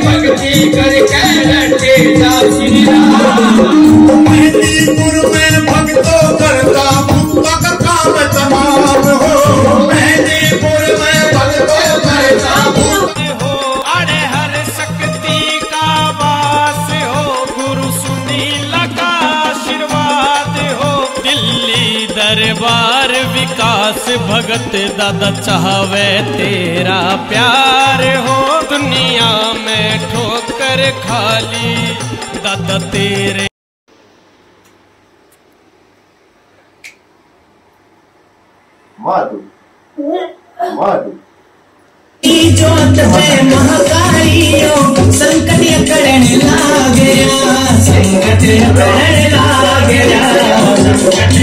भक्ति करके भक्तों करता भगत दादा चाहवे तेरा प्यार हो दुनिया में ठोकर खाली। दादा तेरे माधु माधु। जोत में महाकालियो संकट करण लागया संकट करण लागया संकट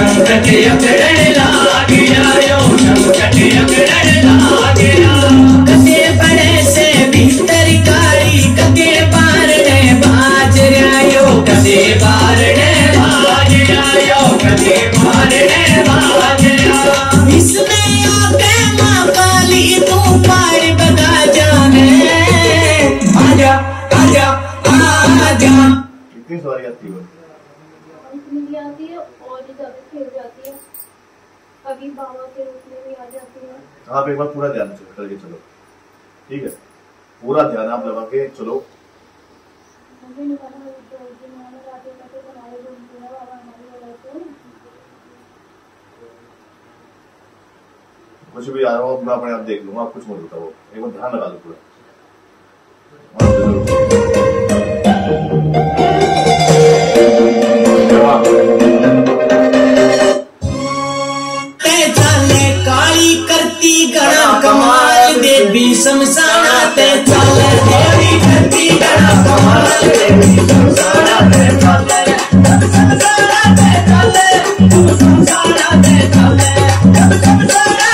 यो संकट करण लागया यो संकट करण लागया कते बड़े से भीतर काली कते पार ने बाज रायो कते पार ने बाज रायो कते पार ने बाज रायो इसमें आके माँ काली तू पार बगा जाने आजा आजा आजा कितनी सवारी आती है मिल जाती है और ज़्यादा खेल जाती है कभी बाबा के रूप में भी आ जाती है। आप एक बार पूरा ध्यान से करके चलो। ठीक है? पूरा ध्यान आप लगा के चलो। हमारी वजह से कुछ भी आ रहा हो मैं अपने आप देख लूँगा आप कुछ मत बताओ। एक बार ध्यान लगा लो पूरा। देवी शमशाना ते चाले देवी करती गणा कमाल देवी शमशाना ते चाले शमशाना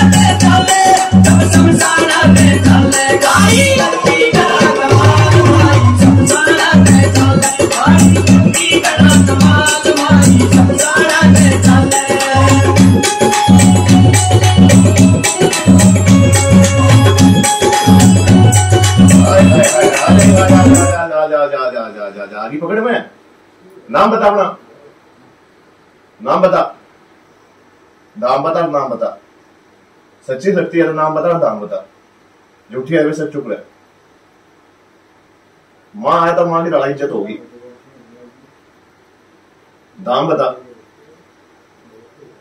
आगे पकड़ में नाम बता अपना नाम बता नाम बता नाम बता सच्ची लगती है नाम बता नाम बता झूठी है वैसे चुप रहे माँ आया तो माँ की लड़ाई इज़्ज़त होगी दाम बता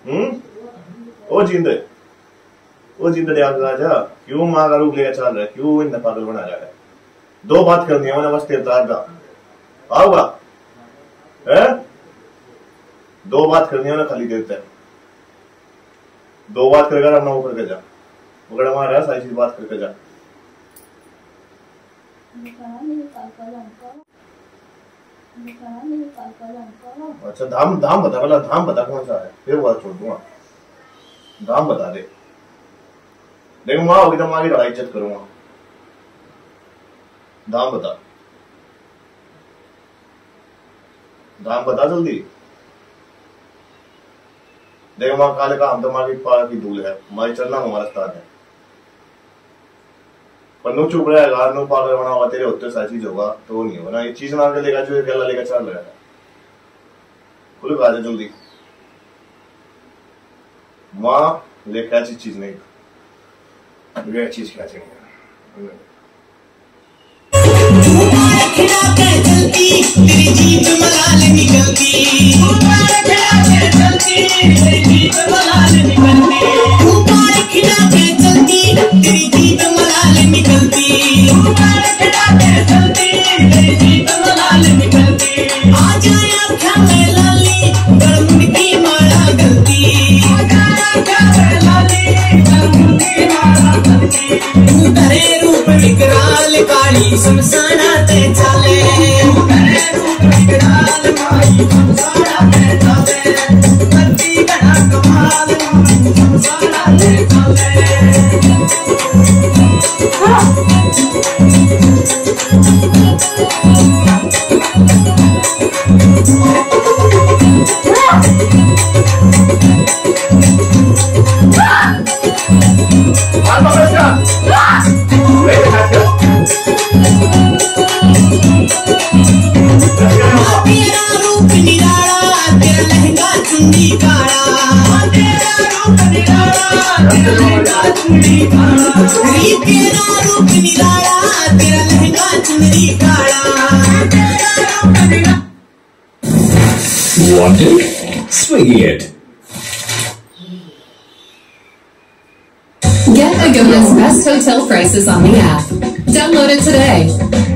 हम्म ओ जिंदे ओ जिंदे आग राजा क्यों माँ का रूप लेकर चल रहा है क्यों इन पागल बना रहा है दो बात करनी है मैंने बस तेरतार का आओगा है? दो बात करनी है ना, खाली देते हैं दो बात करेगा अपना वो करके जा। मगर हमारा सारी चीज़ बात करके जा। अच्छा धाम धाम बता, पहला धाम बता कौन सा है? फिर वो छोड़ दूँगा। धाम बता दे। देखो माँ होगी तो माँ की लड़ाई इज़्ज़त करूँगा। धाम बता। धाम बता जल्दी। देखो माँ काले का हम तो माँ की पार की धूल है हमारी चलना हमारा स्थान है। पर नु चुप रहेगा नु पागल बना होगा तेरे होते सारी चीज़ होगा तो नहीं होगा ना। ये चीज़ मांग के लेगा जो गला लेकर चल रहा है। खुल आ जा जल्दी। माँ लेकर ऐसी चीज़ नहीं। ये चीज़ क्या चाहिए? खिला के चलती तेरी जीत मलाल निकलती। ऊपर खिला के चलती तेरी जीत मलाल निकलती। ऊपर खिला के चलती तेरी जीत मलाल निकलती। ऊपर खिला के चलती तेरी जीत मलाल निकलती। काली शमशाना चाले रूप विकराल माई शमशाना Wanted? It. Get Agoda's best hotel prices on the app. Download it today.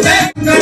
back.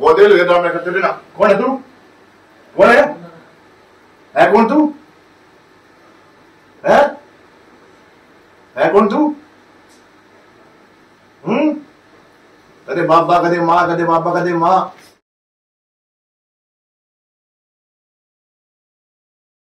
ಮೊದಲು ಎದುರಾಮೆ ಕತ್ತಿಲ್ಲ ಕೊನೆದು ಕೊನೆ ಯಾಕೊಂತು ಯಾಕೊಂತು ಹ್ಮ್ कदे बाबा कदे माँ कदे बाबा कदे माँ।